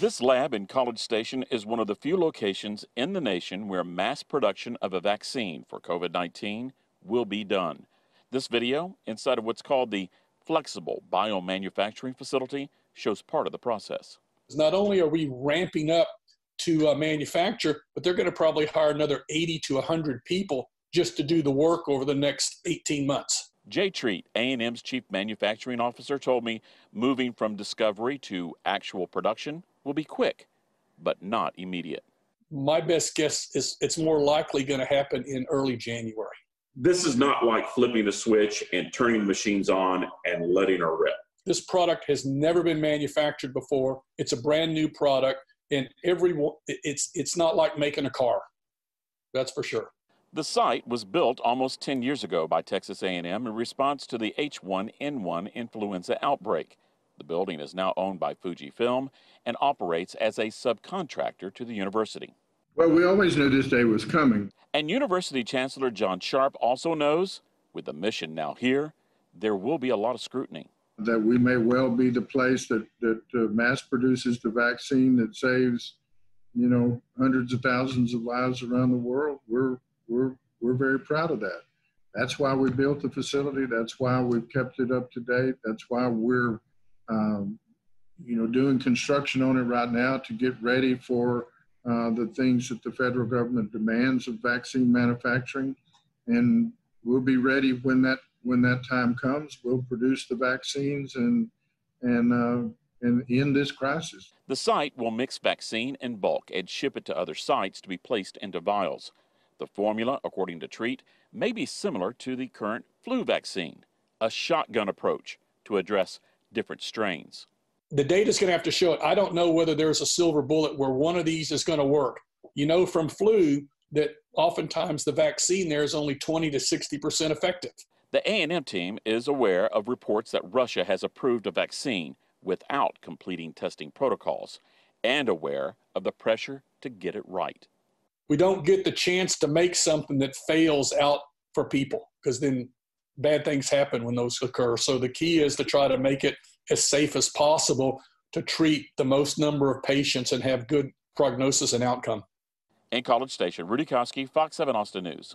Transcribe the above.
This lab in College Station is one of the few locations in the nation where mass production of a vaccine for COVID 19 will be done. This video inside of what's called the Flexible Biomanufacturing Facility shows part of the process. Not only are we ramping up to uh, manufacture, but they're going to probably hire another 80 to 100 people just to do the work over the next 18 months. Jay Treat, A&M's chief manufacturing officer, told me moving from discovery to actual production will be quick, but not immediate. My best guess is it's more likely going to happen in early January. This is not like flipping a switch and turning machines on and letting her rip. This product has never been manufactured before. It's a brand new product, and every it's it's not like making a car. That's for sure. The site was built almost 10 years ago by Texas A&M in response to the H1N1 influenza outbreak. The building is now owned by Fujifilm and operates as a subcontractor to the university. Well, we always knew this day was coming. And University Chancellor John Sharp also knows, with the mission now here, there will be a lot of scrutiny. That we may well be the place that, that uh, mass produces the vaccine that saves, you know, hundreds of thousands of lives around the world. We're, we're, we're very proud of that. That's why we built the facility. That's why we've kept it up to date. That's why we're, um, you know, doing construction on it right now to get ready for uh, the things that the federal government demands of vaccine manufacturing, and we'll be ready when that when that time comes. We'll produce the vaccines and and uh, and end this crisis. The site will mix vaccine in bulk and ship it to other sites to be placed into vials. The formula, according to Treat, may be similar to the current flu vaccine, a shotgun approach to address different strains the data is going to have to show it. I don't know whether there's a silver bullet where one of these is going to work. You know from flu that oftentimes the vaccine there is only 20 to 60% effective. The A&M team is aware of reports that Russia has approved a vaccine without completing testing protocols and aware of the pressure to get it right. We don't get the chance to make something that fails out for people because then bad things happen when those occur. So the key is to try to make it as safe as possible to treat the most number of patients and have good prognosis and outcome. In College Station, Rudy Koski, Fox 7 Austin News.